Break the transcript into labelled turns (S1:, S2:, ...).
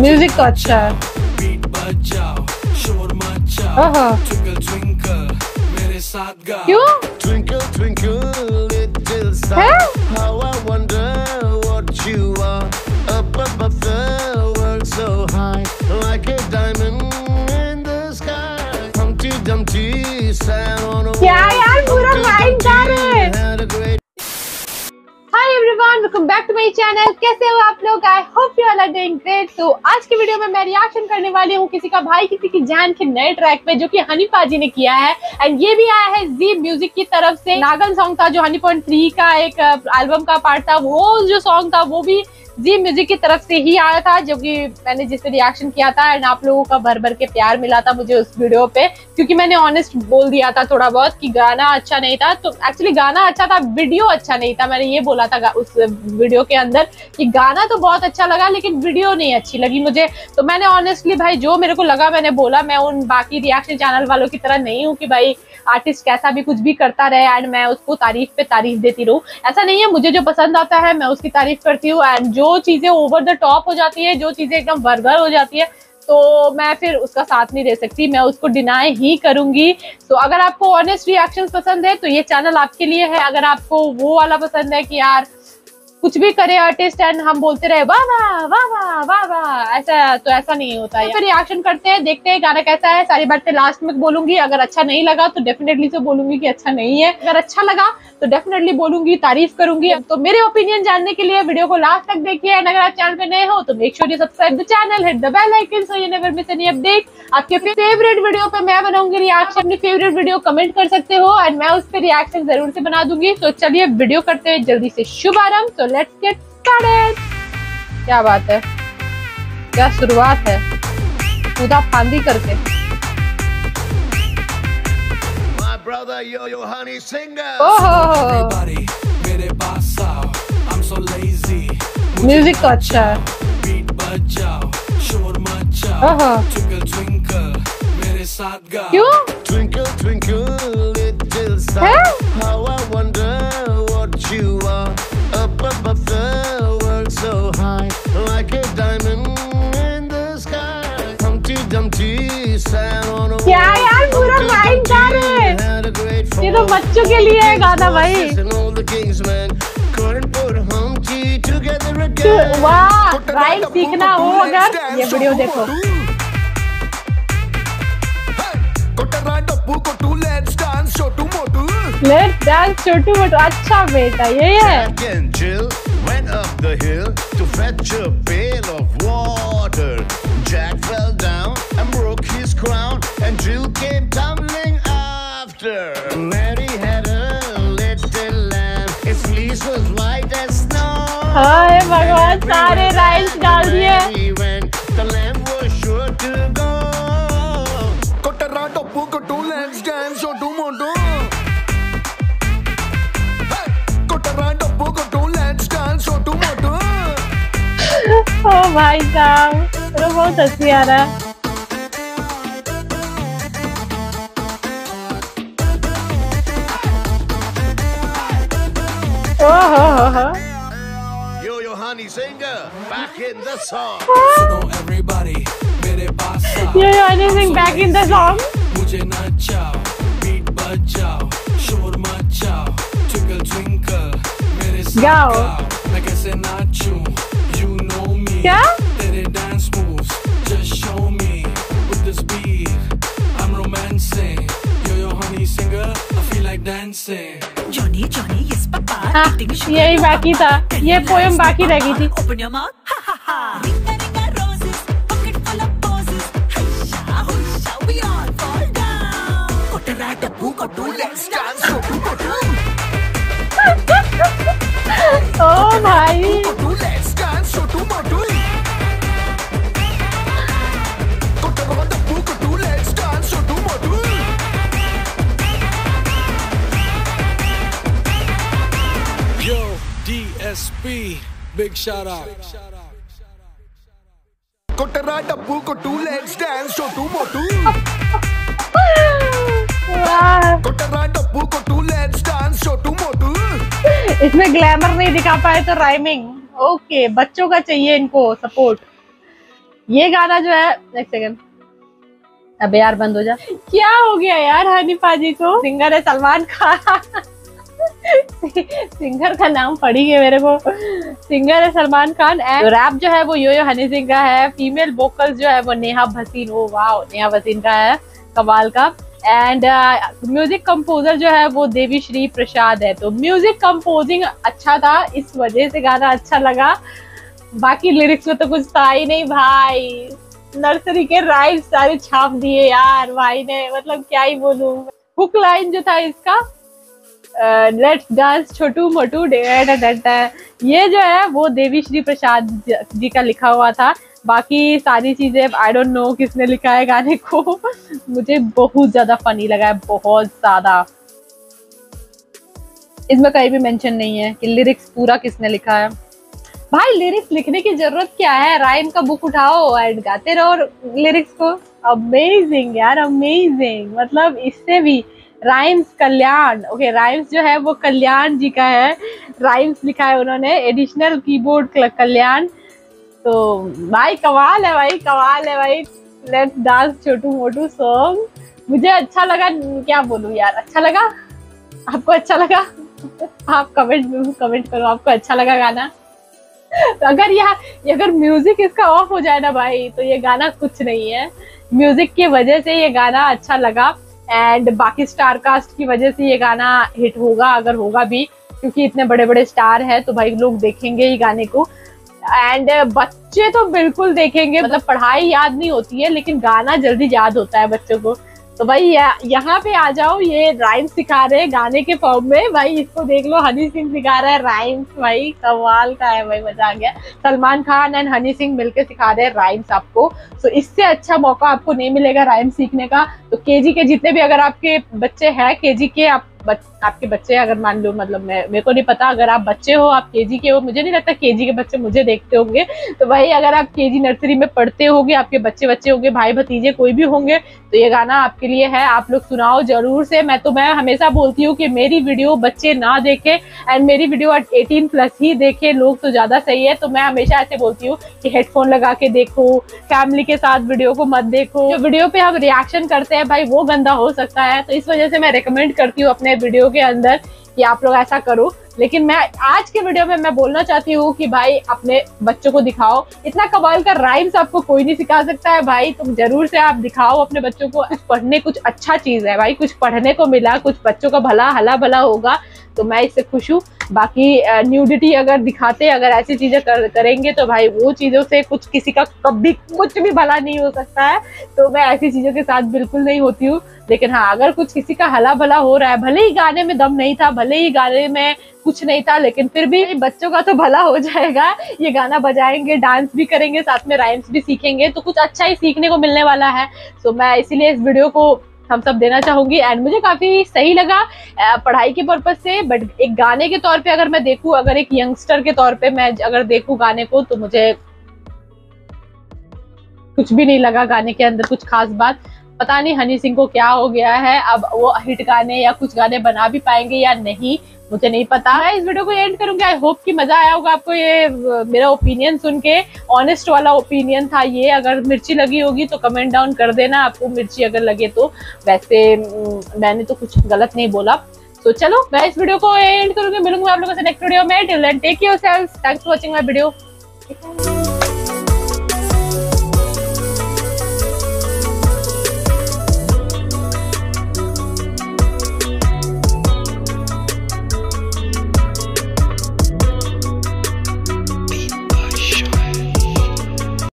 S1: Music तो अच्छा है।
S2: बजाओ
S1: माय चैनल, कैसे हो आप लोग? I hope you are doing great तो आज की वीडियो में मैं रिएक्शन करने वाली हूँ किसी का भाई, किसी की जान के नए ट्रैक पे, जो कि हनी पाजी ने किया है। एंड ये भी आया है जी म्यूज़िक की तरफ़ से। नागन सॉन्ग था जो हनी पॉइंट थ्री का एक एल्बम का पार्ट था। वो जो सॉन्ग था, वो भी जी म्यूज़िक की तरफ़ से ही आया था, जो कि मैंने जिस पे रिएक्शन किया था एंड आप लोगों का भर भर के प्यार मिला था मुझे उस वीडियो पे, क्योंकि मैंने ऑनेस्ट बोल दिया था थोड़ा बहुत कि गाना अच्छा नहीं था। तो एक्चुअली गाना अच्छा था वीडियो अच्छा नहीं था, मैंने ये बोला था उस वीडियो के अंदर कि गाना तो बहुत अच्छा लगा, लेकिन वीडियो नहीं अच्छी लगी मुझे। तो मैंने ऑनेस्टली भाई, जो मेरे को लगा मैंने बोला, मैं उन बाकी रिएक्शन चैनल वालों की तरह नहीं हूँ कि भाई आर्टिस्ट कैसा भी कुछ भी करता रहे एंड मैं उसको तारीफ़ पे तारीफ़ देती रहूँ। ऐसा नहीं है, मुझे जो पसंद आता है, मैं उसकी तारीफ़ करती हूँ एंड जो चीज़ें ओवर द टॉप हो जाती है, जो चीज़ें एकदम बर्गर हो जाती है तो मैं फिर उसका साथ नहीं दे सकती। मैं उसको डिनाई ही करूँगी। तो अगर आपको ऑनेस्ट रिएक्शन पसंद है तो ये चैनल आपके लिए है। अगर आपको वो वाला पसंद है कि यार कुछ भी करे आर्टिस्ट एंड हम बोलते रहे वाह वाह वाह वाह वाह वाह। ऐसा तो ऐसा नहीं होता है फिर रिएक्शन करते हैं देखते हैं गाना कैसा है। सारी बातें लास्ट में बोलूँगी अगर अच्छा नहीं लगा तो डेफिनेटली से बोलूँगी कि अच्छा नहीं है। अगर अच्छा लगा तो डेफिनेटली बोलूँगी तारीफ़ करूँगी। तो मेरे ओपिनियन जानने के लिए वीडियो को लास्ट तक देखिए। एंड अगर आप चैनल पे नए हो तो make sure you subscribe the channel hit the bell icon so you never miss any update आपके फेवरेट वीडियो पे मैं बनाऊँगी रिएक्शन अपनी फेवरेट वीडियो कमेंट कर सकते हो। एंड मैं उस पर रिएक्शन ज़रूर से बना दूँगी। तो चलिए वीडियो करते हैं जल्दी से। शुभारंभ। तो लेट्स गेट स्टार्टेड क्या बात है? क्या शुरुआत है? कूदा फांदी करके।
S3: My brother Yo Yo Honey Singer.
S1: ओहो!
S2: मेरे पास आओ। I'm so lazy
S1: म्यूज़िक तो अच्छा है।
S2: बीट बजाओ। शोर मचाओ।
S1: ओहो!
S2: ट्विंकल ट्विंकल मेरे साथ गाओ।
S1: क्यों?
S3: Twinkle, twinkle, little star.
S1: Huh?
S3: How I
S1: ये तो बच्चों के लिए है गाना भाई वाह राइम सीखना हो अगर ये वीडियो देखो लेट्स डांस छोटू मोटू अच्छा बेटा ये है
S3: went up the hill to fetch a pail of water. Jack fell down and broke his crown, and Jill came tumbling letter. Mary had a little lamb. Its fleece was white as snow.
S1: हाय भगवान सारे rhymes डाल दिए
S3: The lamb was sure to go.
S4: Cotterado poco two legs gang so do mo do. Cotterado poco two legs gang so do mo do.
S1: ओ भाई साहब तो बहुत हँसी आ रहा है
S3: Yo, yo, honey singer, back in the song.
S2: सुनो everybody मेरे पास आओ
S1: ये anything back in the song
S2: मुझे नचाओ बीट बजाओ शोर मचाओ ट्विंकल ट्विंकल मेरे साथ
S1: गाओ।
S2: गाओ मैं कैसे नाचूं you know me
S1: क्या?
S2: तेरे dance moves just show me with this beat I'm romancing yo yo honey singer I feel like dancing
S1: हाँ यही. बाकी था ये पोएम बाकी रह गई थी
S5: Open your
S4: एसपी
S2: बिग शार कोटरा डब्बू को
S4: two leg stand two two मोटू कोटरा
S1: डब्बू
S4: को two leg stand show two मोटू
S1: इसमें ग्लैमर नहीं दिखा पाए तो राइमिंग ओके बच्चों का चाहिए इनको सपोर्ट ये गाना जो है एक सेकंड अबे यार बंद हो जा। क्या हो गया यार हनीफा जी को? सिंगर है सलमान खान। सिंगर का नाम पड़ी है मेरे को। सिंगर है सलमान खान एंड रैप जो है वो यो यो हनी सिंह का है। फीमेल वोकल जो है वो नेहा भसीन, ओ वाह नेहा भसीन का है, कमाल का। एंड म्यूज़िक कंपोजर जो है वो देवी श्री प्रसाद है। तो म्यूज़िक कंपोजिंग अच्छा था, इस वजह से गाना अच्छा लगा। बाकी लिरिक्स में तो कुछ था ही नहीं, भाई। नर्सरी के राइट सारे छाप दिए, यार, भाई ने। मतलब क्या ही बोलूँ। हुक लाइन जो था इसका लेट्स डांस छोटू मोटू। ये जो है, वो देवी श्री प्रसाद जी का लिखा हुआ था। बाकी सारी चीज़ें आई डोंट नो किसने लिखा है गाने को। मुझे बहुत ज़्यादा फनी लगा है, बहुत ज़्यादा। इसमें कहीं भी मेंशन नहीं है कि लिरिक्स पूरा किसने लिखा है। भाई लिरिक्स लिखने की ज़रूरत क्या है? राइम का बुक उठाओ एंड गाते रहो लिरिक्स को। अमेजिंग यार अमेजिंग मतलब इससे भी राइम्स कल्याण ओके राइम्स जो है वो कल्याण जी का है। राइम्स लिखा है उन्होंने एडिशनल कीबोर्ड कल्याण तो भाई कमाल है भाई, कमाल है भाई। Let's dance Chhotu Motu song मुझे अच्छा लगा, क्या बोलूँ यार अच्छा लगा? आपको अच्छा लगा? आप कमेंट कमेंट करो, आपको अच्छा लगा गाना? तो अगर यह अगर म्यूज़िक इसका ऑफ़ हो जाए ना भाई तो ये गाना कुछ नहीं है। म्यूज़िक की वजह से ये गाना अच्छा लगा। एंड बाकी स्टार कास्ट की वजह से ये गाना हिट होगा, अगर होगा भी, क्योंकि इतने बड़े बड़े स्टार हैं तो भाई लोग देखेंगे ही गाने को। एंड बच्चे तो बिल्कुल देखेंगे मतलब पढ़ाई याद नहीं होती है, लेकिन गाना जल्दी याद होता है बच्चों को। तो भाई यहाँ पे आ जाओ, ये राइम्स सिखा रहे हैं गाने के फॉर्म में। भाई, इसको देख लो, हनी सिंह सिखा रहा है राइम्स भाई, कमाल का है भाई, मज़ा आ गया। सलमान खान एंड हनी सिंह मिलके सिखा रहे हैं राइम्स आपको। तो इससे अच्छा मौका आपको नहीं मिलेगा राइम्स सीखने का। तो केजी के जितने भी अगर आपके बच्चे हैं केजी के आप बच, आपके बच्चे अगर मान लो मतलब मैं मेरे को नहीं पता अगर आप बच्चे हो आप केजी के हो मुझे नहीं लगता केजी के बच्चे मुझे देखते होंगे। तो भाई अगर आप केजी नर्सरी में पढ़ते होंगे आपके बच्चे बच्चे होंगे भाई भतीजे कोई भी होंगे तो ये गाना आपके लिए है आप लोग सुनाओ ज़रूर से। मैं तो मैं हमेशा बोलती हूँ कि मेरी वीडियो बच्चे ना देखे एंड मेरी वीडियो एटीन प्लस ही देखे लोग तो ज़्यादा सही है। तो मैं हमेशा ऐसे बोलती हूँ कि हेडफोन लगा के देखो फैमिली के साथ वीडियो को मत देखो। जो वीडियो पे हम रिएक्शन करते हैं भाई वो गंदा हो सकता है। तो इस वजह से मैं रिकमेंड करती हूँ अपने वीडियो के अंदर कि आप लोग ऐसा करो। लेकिन मैं आज के वीडियो में मैं बोलना चाहती हूँ कि भाई अपने बच्चों को दिखाओ। इतना कमाल का राइम्स आपको कोई नहीं सिखा सकता है। भाई तुम ज़रूर से आप दिखाओ अपने बच्चों को। पढ़ने कुछ अच्छा चीज़ है भाई। कुछ पढ़ने को मिला कुछ बच्चों का भला हला भला होगा तो मैं इससे खुश हूँ। बाकी न्यूडिटी अगर दिखाते अगर ऐसी चीज़ें कर, करेंगे तो भाई वो चीज़ों से कुछ किसी का कभी कुछ भी भला नहीं हो सकता है। तो मैं ऐसी चीज़ों के साथ बिल्कुल नहीं होती हूँ। लेकिन हाँ अगर कुछ किसी का हला भला हो रहा है भले ही गाने में दम नहीं था भले ही गाने में कुछ नहीं था, लेकिन फिर भी बच्चों का तो भला हो जाएगा। ये गाना बजाएँगे डांस भी करेंगे, साथ में राइम्स भी सीखेंगे तो कुछ अच्छा ही सीखने को मिलने वाला है। तो मैं इसीलिए इस वीडियो को हम सब देना चाहूँगी। एंड मुझे काफ़ी सही लगा पढ़ाई के पर्पज से बट एक गाने के तौर पे अगर मैं देखूँ, अगर एक यंगस्टर के तौर पे मैं अगर देखूँ गाने को तो मुझे कुछ भी नहीं लगा गाने के अंदर, कुछ खास बात। पता नहीं हनी सिंह को क्या हो गया है, अब वो हिट गाने या कुछ गाने बना भी पाएँगे या नहीं। मुझे नहीं पता। मैं इस वीडियो को एंड करूँगी। आई होप कि मज़ा आया होगा आपको ये मेरा ओपिनियन सुन के। ऑनेस्ट वाला ओपिनियन था ये। अगर मिर्ची लगी होगी तो कमेंट डाउन कर देना। आपको मिर्ची अगर लगे तो। वैसे मैंने तो कुछ गलत नहीं बोला। तो चलो, मैं इस वीडियो को एंड करूँगी। मिलूँगी आप लोगों से नेक्स्ट वीडियो में। Take yourself thanks for watching my video